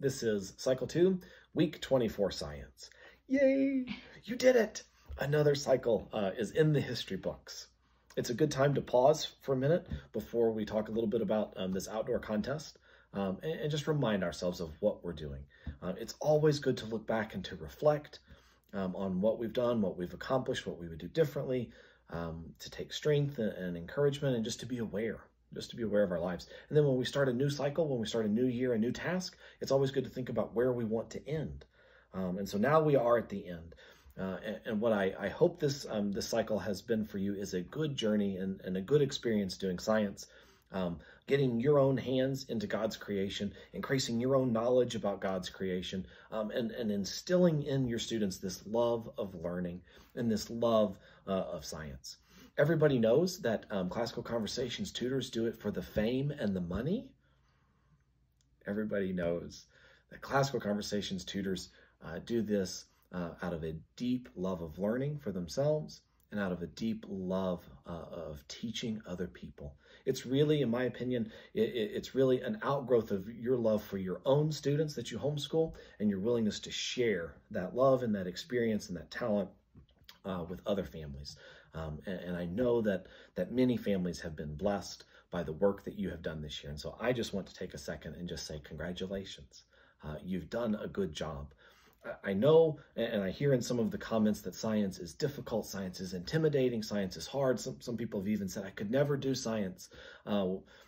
This is Cycle 2, Week 24 Science. Yay! You did it! Another cycle uh, is in the history books. It's a good time to pause for a minute before we talk a little bit about um, this outdoor contest um, and, and, just remind ourselves of what we're doing. Uh, it's always good to look back and to reflect um, on what we've done, what we've accomplished, what we would do differently, um, to take strength and, and encouragement, and just to be aware just to be aware of our lives. And then when we start a new cycle, when we start a new year, a new task, it's always good to think about where we want to end. Um, and so now we are at the end. Uh, and, and, what I, I hope this um, this cycle has been for you is a good journey and, and a good experience doing science, um, getting your own hands into God's creation, increasing your own knowledge about God's creation, um, and, and instilling in your students this love of learning and this love uh, of science. Everybody knows that um, classical conversations tutors do it for the fame and the money. Everybody knows that classical conversations tutors uh, do this uh, out of a deep love of learning for themselves and out of a deep love uh, of teaching other people. It's really, in my opinion, it, it's really an outgrowth of your love for your own students that you homeschool and your willingness to share that love and that experience and that talent uh, with other families. Um, and, and I know that, that many families have been blessed by the work that you have done this year. And so I just want to take a second and just say congratulations. Uh, you've done a good job. I know, and I hear in some of the comments that science is difficult, science is intimidating, science is hard. Some, some people have even said, I could never do science uh,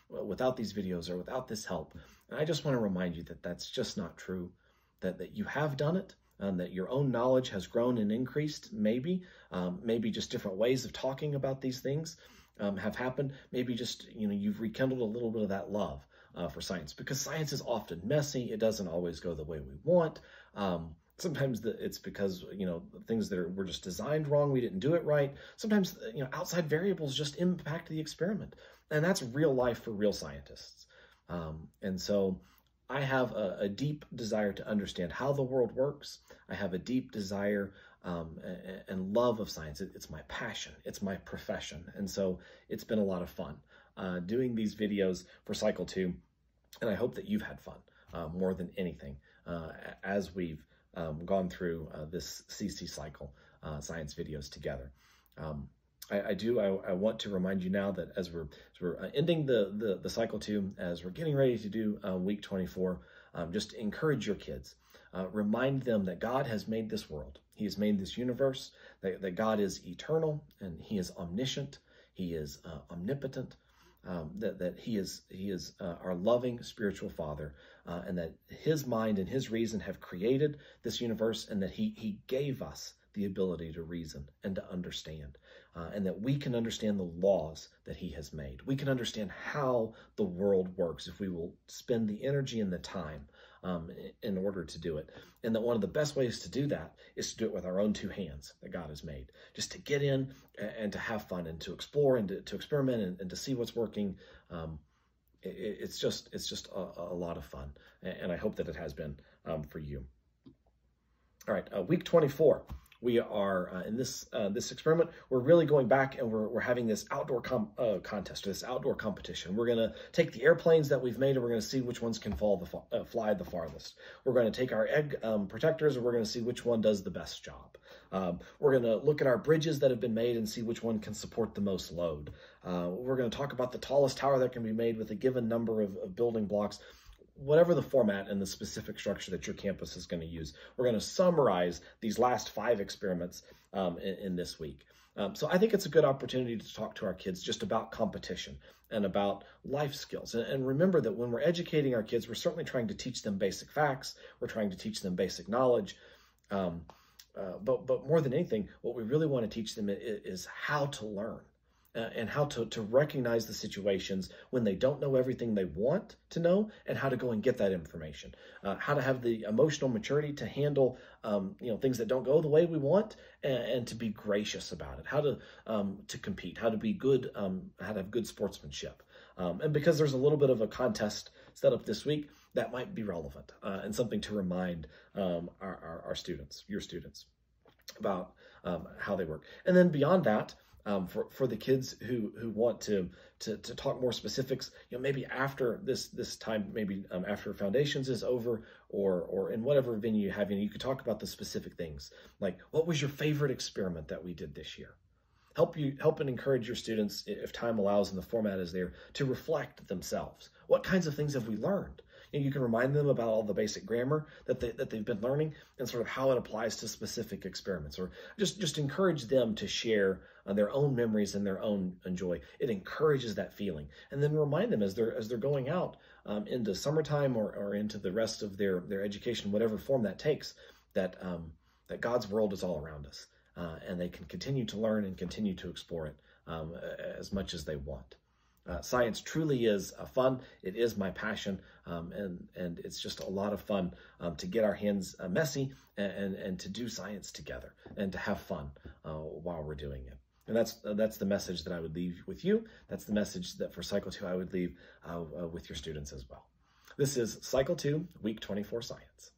without these videos or without this help. And I just want to remind you that that's just not true, that, that you have done it, that your own knowledge has grown and increased, maybe, um, maybe just different ways of talking about these things um, have happened. Maybe just, you know, you've rekindled a little bit of that love uh, for science because science is often messy. It doesn't always go the way we want. Um, sometimes the, it's because, you know, things that are, were just designed wrong. We didn't do it right. Sometimes, you know, outside variables just impact the experiment. And that's real life for real scientists. Um, and so I have a, a, deep desire to understand how the world works. I have a deep desire um, and, love of science. It, it's my passion. It's my profession. And so it's been a lot of fun uh, doing these videos for Cycle 2. And I hope that you've had fun uh, more than anything uh, as we've um, gone through uh, this CC cycle uh, science videos together. Um, I, I do, I, I, want to remind you now that as we're, as we're uh, ending the, the, the, cycle two, as we're getting ready to do uh, week 24, um, just encourage your kids. Uh, remind them that God has made this world. He has made this universe, that, that God is eternal and he is omniscient. He is uh, omnipotent. Um, that, that he is he is uh, our loving spiritual father uh, and that his mind and his reason have created this universe and that he he gave us the ability to reason and to understand uh, and that we can understand the laws that he has made. We can understand how the world works if we will spend the energy and the time um, in order to do it. And that one of the best ways to do that is to do it with our own two hands that God has made. Just to get in and to have fun and to explore and to, to experiment and, and, to see what's working. Um, it, it's just it's just a, a, lot of fun. And I hope that it has been um, for you. All right, uh, week 24 we are uh, in this uh, this experiment. We're really going back and we're, we're having this outdoor uh, contest, or this outdoor competition. We're going to take the airplanes that we've made and we're going to see which ones can fall the uh, fly the farthest. We're going to take our egg um, protectors and we're going to see which one does the best job. Um, we're going to look at our bridges that have been made and see which one can support the most load. Uh, we're going to talk about the tallest tower that can be made with a given number of, of building blocks whatever the format and the specific structure that your campus is going to use. We're going to summarize these last five experiments um, in, in, this week. Um, so I think it's a good opportunity to talk to our kids just about competition and about life skills. And, and remember that when we're educating our kids, we're certainly trying to teach them basic facts. We're trying to teach them basic knowledge. Um, uh, but, but more than anything, what we really want to teach them is, is how to learn uh, and how to, to recognize the situations when they don't know everything they want to know and how to go and get that information. Uh, how to have the emotional maturity to handle um, you know things that don't go the way we want and, and to be gracious about it. How to um, to compete how to be good um, how to have good sportsmanship. Um, and because there's a little bit of a contest set up this week that might be relevant uh, and something to remind um, our, our, our, students your students about um, how they work. And then beyond that Um, for, for the kids who, who want to, to, to talk more specifics, you know, maybe after this, this time, maybe um, after foundations is over or, or in whatever venue you have, you, know, you could talk about the specific things. Like what was your favorite experiment that we did this year? help you help and encourage your students if time allows and the format is there to reflect themselves. What kinds of things have we learned you, you can remind them about all the basic grammar that, they, that they've been learning and sort of how it applies to specific experiments. Or just just encourage them to share uh, their own memories and their own joy. It encourages that feeling. And then remind them as they're as they're going out um, into summertime or, or into the rest of their their education whatever form that takes that um, that god's world is all around us uh, and they can continue to learn and continue to explore it um, as much as they want. Uh, science truly is uh, fun. It is my passion, um, and and it's just a lot of fun um, to get our hands uh, messy and, and, and to do science together and to have fun uh, while we're doing it. And that's uh, that's the message that I would leave with you. That's the message that for Cycle Two I would leave with your students as well. This is Cycle Two, Week Twenty Four Science.